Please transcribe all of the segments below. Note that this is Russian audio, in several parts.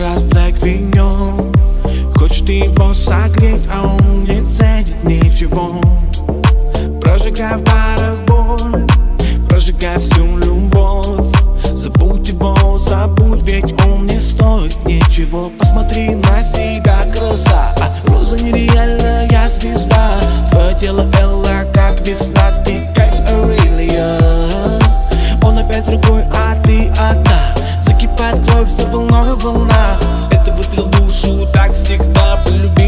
раз black вином Хочет его согреть, а он не ценит ничего. Прожигая в барах боль, прожигая всю любовь. Забудь его, забудь, ведь он не стоит ничего. Посмотри на себя. волною волна. Это выстрел душу, так всегда полюби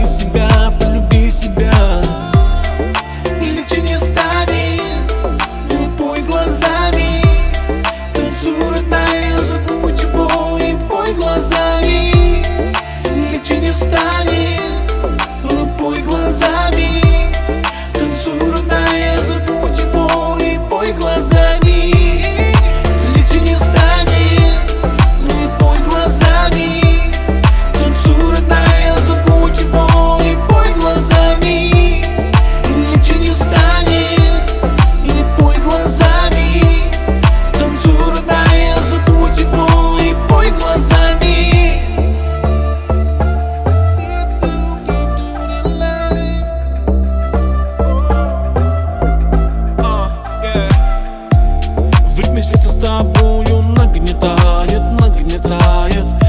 нагнетает, нагнетает.